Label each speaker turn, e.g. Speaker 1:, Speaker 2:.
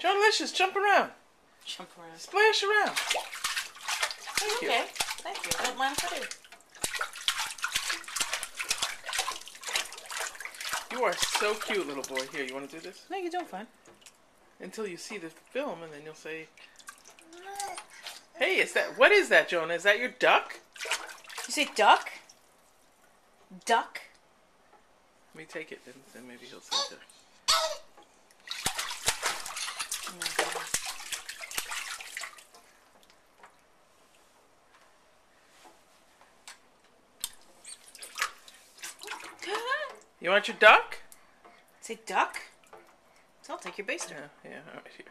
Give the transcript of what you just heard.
Speaker 1: delicious. Jump around.
Speaker 2: Jump around.
Speaker 1: Splash around.
Speaker 2: Thank
Speaker 1: you.
Speaker 2: Okay. Thank you. I don't mind if I do.
Speaker 1: You are so cute, little boy. Here, you want to do this?
Speaker 2: No, you're doing fine.
Speaker 1: Until you see the film, and then you'll say, "Hey, is that what is that, Jonah? Is that your duck?"
Speaker 2: You say duck? Duck?
Speaker 1: Let me take it, and then maybe he'll say duck. You want your duck?
Speaker 2: Say duck? So I'll take your baster.
Speaker 1: Yeah, yeah. All right, here.